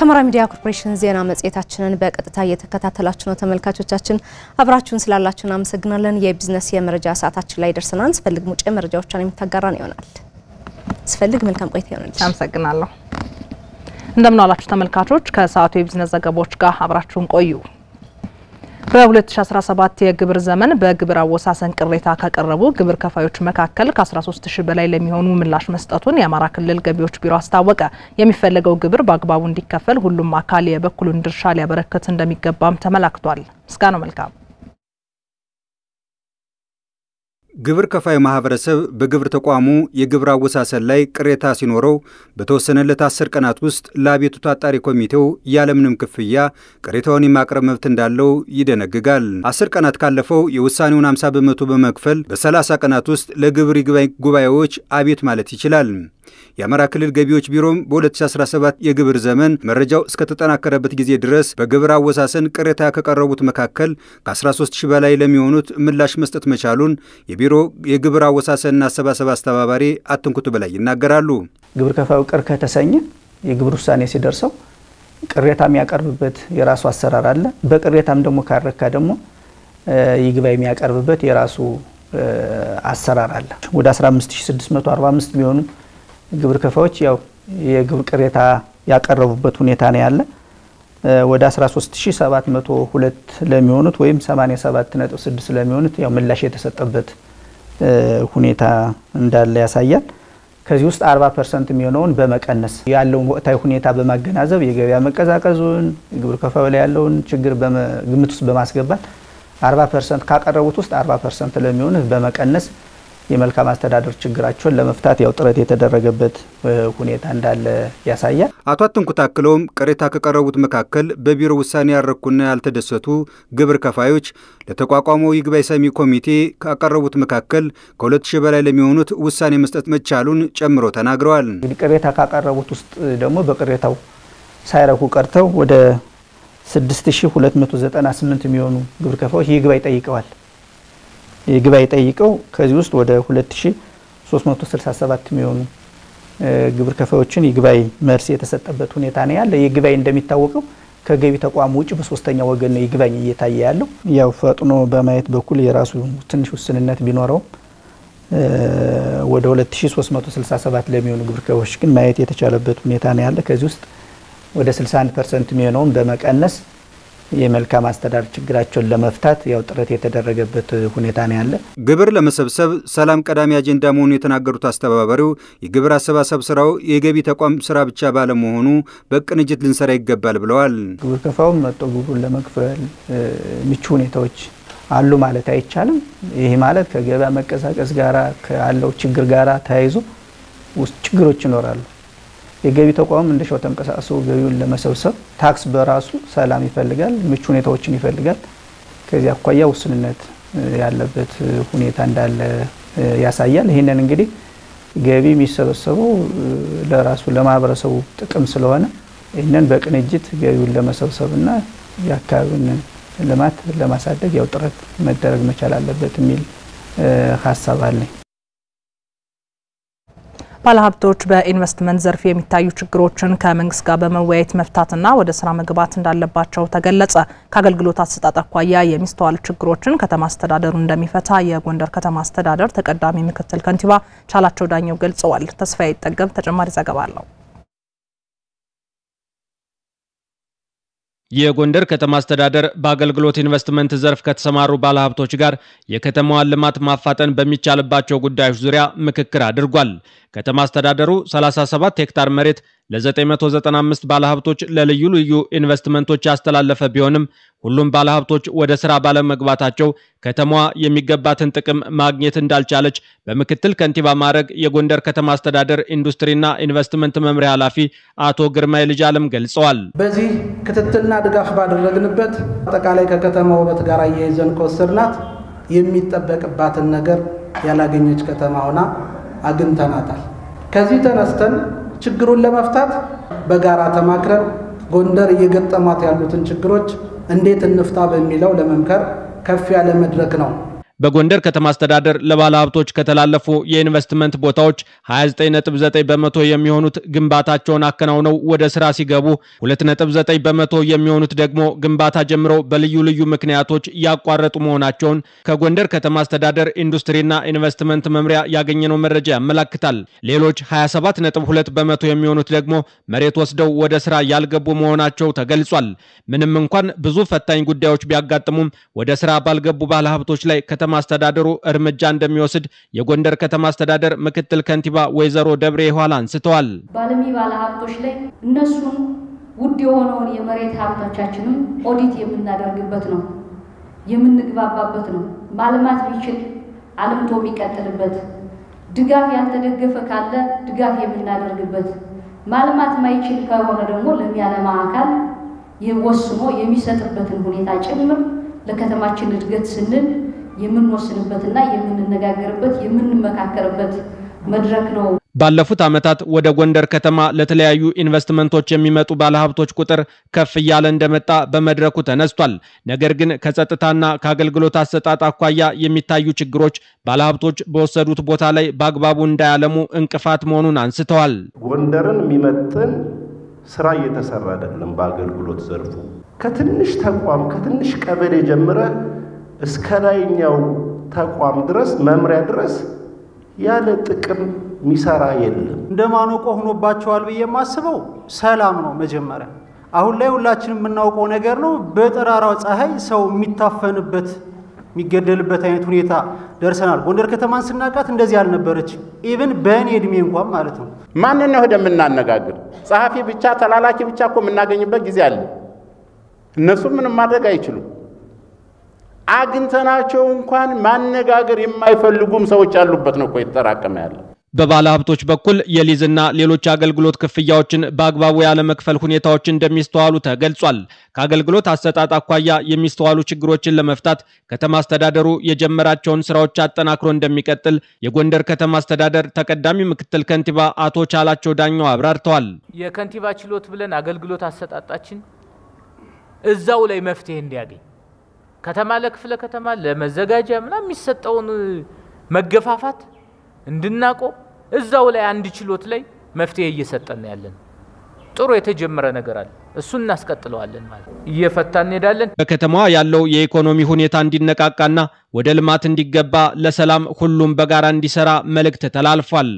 ከአማራ ሚዲያ ኮርፖሬሽን ዜና መጽሔታችንን በቀጥታ እየተከታተላችሁ ነው ተመልካቾቻችን። አብራችሁን ስላላችሁ እናመሰግናለን። የቢዝነስ የመረጃ ሰዓታችን ላይ ደርሰናል። ስፈልግ ሙጬ መረጃዎቿን የምታጋራን ይሆናል። ስፈልግ መልካም ቆይታ ይሆናል። አመሰግናለሁ። እንደምን ዋላችሁ ተመልካቾች። ከሰዓቱ የቢዝነስ ዘገባዎች ጋር አብራችሁን ቆዩ። በ2017 የግብር ዘመን በግብር አወሳሰን ቅሬታ ካቀረቡ ግብር ከፋዮች መካከል ከ13 ሺህ በላይ ለሚሆኑ ምላሽ መስጠቱን የአማራ ክልል ገቢዎች ቢሮ አስታወቀ። የሚፈለገው ግብር በአግባቡ እንዲከፈል ሁሉም አካል የበኩሉን ድርሻ ሊያበረክት እንደሚገባም ተመላክቷል። ምስጋናው መልካም ግብር ከፋይ ማህበረሰብ በግብር ተቋሙ የግብር አወሳሰን ላይ ቅሬታ ሲኖረው በተወሰነለት አስር ቀናት ውስጥ ለአቤቱታ አጣሪ ኮሚቴው ያለምንም ክፍያ ቅሬታውን የማቅረብ መብት እንዳለው ይደነግጋል። አስር ቀናት ካለፈው የውሳኔውን 50 በመቶ በመክፈል በ30 ቀናት ውስጥ ለግብር ይግባኝ ጉባኤዎች አቤት ማለት ይችላል። የአማራ ክልል ገቢዎች ቢሮም በ2017 የግብር ዘመን መረጃው እስከተጠናከረበት ጊዜ ድረስ በግብር አወሳሰን ቅሬታ ከቀረቡት መካከል ከ13 ሺህ በላይ ለሚሆኑት ምላሽ መስጠት መቻሉን የቢሮ የግብር አወሳሰንና አሰባሰብ አስተባባሪ አትንኩት በላይ ይናገራሉ። ግብር ከፋዩ ቅር ከተሰኘ የግብር ውሳኔ ሲደርሰው ቅሬታ የሚያቀርብበት የራሱ አሰራር አለ። በቅሬታም ደግሞ ካረካ ደግሞ ይግባኝ የሚያቀርብበት የራሱ አሰራር አለ። ወደ 15645 የሚሆኑ ግብር ከፋዮች ያው የግብር ቅሬታ ያቀረቡበት ሁኔታ ነው ያለ። ወደ 13702 ለሚሆኑት ወይም 87.6 ለሚሆኑት ያው ምላሽ የተሰጠበት ሁኔታ እንዳለ ያሳያል። ከዚህ ውስጥ 40 percent የሚሆነውን በመቀነስ ያለውን ወቅታዊ ሁኔታ በማገናዘብ የገበያ መቀዛቀዙን ግብር ከፋዩ ላይ ያለውን ችግር ግምት ውስጥ በማስገባት 40 percent ካቀረቡት ውስጥ 40 percent ለሚሆኑት በመቀነስ የመልካም አስተዳደር ችግራቸውን ለመፍታት ያው ጥረት የተደረገበት ሁኔታ እንዳለ ያሳያል። አቶ አትንኩት አክለውም ቅሬታ ካቀረቡት መካከል በቢሮ ውሳኔ ያልረኩና ያልተደሰቱ ግብር ከፋዮች ለተቋቋመው ይግባኝ ሰሚ ኮሚቴ ካቀረቡት መካከል ከሁለት ሺህ በላይ ለሚሆኑት ውሳኔ መስጠት መቻሉን ጨምሮ ተናግረዋል። እንግዲህ ቅሬታ ካቀረቡት ውስጥ ደግሞ በቅሬታው ሳይረኩ ቀርተው ወደ 6298 የሚሆኑ ግብር ከፋዮች ይግባኝ ጠይቀዋል። ይግባኝ ጠይቀው ከዚህ ውስጥ ወደ 2367 የሚሆኑ ግብር ከፋዮችን ይግባኝ መልስ የተሰጠበት ሁኔታ ነው ያለ። ይግባኝ እንደሚታወቀው ከገቢ ተቋም ውጭ በሶስተኛ ወገን ነው ይግባኝ እየታየ ያለው። ያው ፈጥኖ በማየት በኩል የራሱ ትንሽ ውስንነት ቢኖረውም ወደ 2367 ለሚሆኑ ግብር ከፋዮች ግን ማየት የተቻለበት ሁኔታ ነው ያለ። ከዚህ ውስጥ ወደ 61 percent የሚሆነውን በመቀነስ የመልካም አስተዳደር ችግራቸውን ለመፍታት ያው ጥረት የተደረገበት ሁኔታ ነው ያለ። ግብር ለመሰብሰብ ሰላም ቀዳሚ አጀንዳ መሆኑ የተናገሩት አስተባባሪው የግብር አሰባሰብ ስራው የገቢ ተቋም ስራ ብቻ ባለመሆኑ በቅንጅት ሊሰራ ይገባል ብለዋል። ግብር ከፋዩም መጥቶ ግብሩን ለመክፈል ምቹ ሁኔታዎች አሉ ማለት አይቻልም። ይህ ማለት ከገበያ መቀሳቀስ ጋራ ካለው ችግር ጋራ ተያይዞ ውስጥ ችግሮች ይኖራሉ። የገቢ ተቋም እንደሻው ተንቀሳቅሶ ገቢውን ለመሰብሰብ ታክስ በራሱ ሰላም ይፈልጋል፣ ምቹ ሁኔታዎችን ይፈልጋል። ከዚህ አኳያ ውስንነት ያለበት ሁኔታ እንዳለ ያሳያል። ይህንን እንግዲህ ገቢ የሚሰበሰበው ለራሱ ለማህበረሰቡ ጥቅም ስለሆነ ይህንን በቅንጅት ገቢውን ለመሰብሰብና የአካባቢውን ልማት ለማሳደግ ያው ጥረት መደረግ መቻል አለበት የሚል ሀሳብ አለኝ። ባለሀብቶች በኢንቨስትመንት ዘርፍ የሚታዩ ችግሮችን ከመንግስት ጋር በመወያየት መፍታትና ወደ ስራ መግባት እንዳለባቸው ተገለጸ። ከአገልግሎት አሰጣጥ አኳያ የሚስተዋሉ ችግሮችን ከተማ አስተዳደሩ እንደሚፈታ የጎንደር ከተማ አስተዳደር ተቀዳሚ ምክትል ከንቲባ ቻላቸው ዳኘው ገልጸዋል። ተስፋዬ ይጠገብ ተጨማሪ ዘገባ አለው። የጎንደር ከተማ አስተዳደር በአገልግሎት ኢንቨስትመንት ዘርፍ ከተሰማሩ ባለሀብቶች ጋር የከተማዋን ልማት ማፋጠን በሚቻልባቸው ጉዳዮች ዙሪያ ምክክር አድርጓል። ከተማ አስተዳደሩ 37 ሄክታር መሬት ለ995 ባለሀብቶች ለልዩ ልዩ ኢንቨስትመንቶች ያስተላለፈ ቢሆንም ሁሉም ባለሀብቶች ወደ ስራ ባለመግባታቸው ከተማዋ የሚገባትን ጥቅም ማግኘት እንዳልቻለች በምክትል ከንቲባ ማዕረግ የጎንደር ከተማ አስተዳደር ኢንዱስትሪና ኢንቨስትመንት መምሪያ ኃላፊ አቶ ግርማይ ልጅ አለም ገልጸዋል። በዚህ ክትትልና ድጋፍ ባደረግንበት አጠቃላይ ከከተማ ውበት ጋር እያይዘን ከወሰድናት የሚጠበቅባትን ነገር ያላገኘች ከተማ ሆና አግኝተናታል። ከዚህ ተነስተን ችግሩን ለመፍታት በጋራ ተማክረን ጎንደር እየገጠሟት ያሉትን ችግሮች እንዴት እንፍታ በሚለው ለመምከር ከፍ ያለ መድረክ ነው። በጎንደር ከተማ አስተዳደር ለባለ ሀብቶች ከተላለፉ የኢንቨስትመንት ቦታዎች 29.9 በመቶ የሚሆኑት ግንባታቸውን አከናውነው ወደ ስራ ሲገቡ 2.9 በመቶ የሚሆኑት ደግሞ ግንባታ ጀምረው በልዩ ልዩ ምክንያቶች ያቋረጡ መሆናቸውን ከጎንደር ከተማ አስተዳደር ኢንዱስትሪና ኢንቨስትመንት መምሪያ ያገኘነው መረጃ ያመላክታል። ሌሎች 27.2 በመቶ የሚሆኑት ደግሞ መሬት ወስደው ወደ ስራ ያልገቡ መሆናቸው ተገልጿል። ምንም እንኳን ብዙ ፈታኝ ጉዳዮች ቢያጋጥሙም ወደ ስራ ባልገቡ ባለሀብቶች ላይ ከተማ አስተዳደሩ እርምጃ እንደሚወስድ የጎንደር ከተማ አስተዳደር ምክትል ከንቲባ ወይዘሮ ደብሬ የኋላ አንስተዋል። ባለሚ ባለሀብቶች ላይ እነሱን ውድ የሆነውን የመሬት ሀብቶቻችንም ኦዲት የምናደርግበት ነው፣ የምንግባባበት ነው። ማልማት ቢችል አልምቶ የሚቀጥልበት፣ ድጋፍ ያልተደገፈ ካለ ድጋፍ የምናደርግበት፣ ማልማት ማይችል ከሆነ ደግሞ ለሚያለማ አካል ወስኖ የሚሰጥበትን ሁኔታ ጭምር ለከተማችን እድገት ስንል የምንወስንበትና የምንነጋገርበት የምንመካከርበት መድረክ ነው። ባለፉት ዓመታት ወደ ጎንደር ከተማ ለተለያዩ ኢንቨስትመንቶች የሚመጡ ባለሀብቶች ቁጥር ከፍ እያለ እንደመጣ በመድረኩ ተነስቷል። ነገር ግን ከጸጥታና ከአገልግሎት አሰጣጥ አኳያ የሚታዩ ችግሮች ባለሀብቶች በወሰዱት ቦታ ላይ በአግባቡ እንዳያለሙ እንቅፋት መሆኑን አንስተዋል። ጎንደርን የሚመጥን ስራ እየተሰራ አይደለም። በአገልግሎት ዘርፉ ከትንሽ ተቋም ከትንሽ ቀበሌ ጀምረ እስከ ላይኛው ተቋም ድረስ መምሪያ ድረስ ያለ ጥቅም ሚሰራ የለም። እንደ ማነቆ ሆኖባቸዋል ብዬ የማስበው ሰላም ነው። መጀመሪያ አሁን ላይ ሁላችንም የምናውቀው ነገር ነው። በጠራራው ፀሐይ ሰው የሚታፈንበት የሚገደልበት አይነት ሁኔታ ደርሰናል። ጎንደር ከተማን ስናቃት እንደዚህ አልነበረችም። ኢቭን በእኔ እድሜ እንኳን ማለት ነው። ማንን ነው ሄደን የምናነጋግር? ጸሐፊ ብቻ ተላላኪ ብቻ እኮ የምናገኝበት ጊዜ አለ። እነሱም ምንም ማድረግ አይችሉም። አግኝተናቸው እንኳን ማነጋገር የማይፈልጉም ሰዎች ያሉበት ነው እኮ የተጠራቀመ ያለ። በባለ ሀብቶች በኩል የሊዝና ሌሎች አገልግሎት ክፍያዎችን በአግባቡ ያለመክፈል ሁኔታዎች እንደሚስተዋሉ ተገልጿል። ከአገልግሎት አሰጣጥ አኳያ የሚስተዋሉ ችግሮችን ለመፍታት ከተማ አስተዳደሩ የጀመራቸውን ስራዎች አጠናክሮ እንደሚቀጥል የጎንደር ከተማ አስተዳደር ተቀዳሚ ምክትል ከንቲባ አቶ ቻላቸው ዳኛው አብራርተዋል። የከንቲባ ችሎት ብለን አገልግሎት አሰጣጣችን እዛው ላይ መፍትሄ እንዲያገኝ ከተማ ለክፍለ ከተማ ለመዘጋጃ ምናምን የሚሰጠውን መገፋፋት እንድናቆም እዛው ላይ አንድ ችሎት ላይ መፍትሄ እየሰጠን ያለን ጥሩ የተጀመረ ነገር አለ። እሱን እናስቀጥለዋለን ማለት እየፈታ እንሄዳለን። በከተማዋ ያለው የኢኮኖሚ ሁኔታ እንዲነቃቃና ወደ ልማት እንዲገባ ለሰላም ሁሉም በጋራ እንዲሰራ መልእክት ተላልፏል።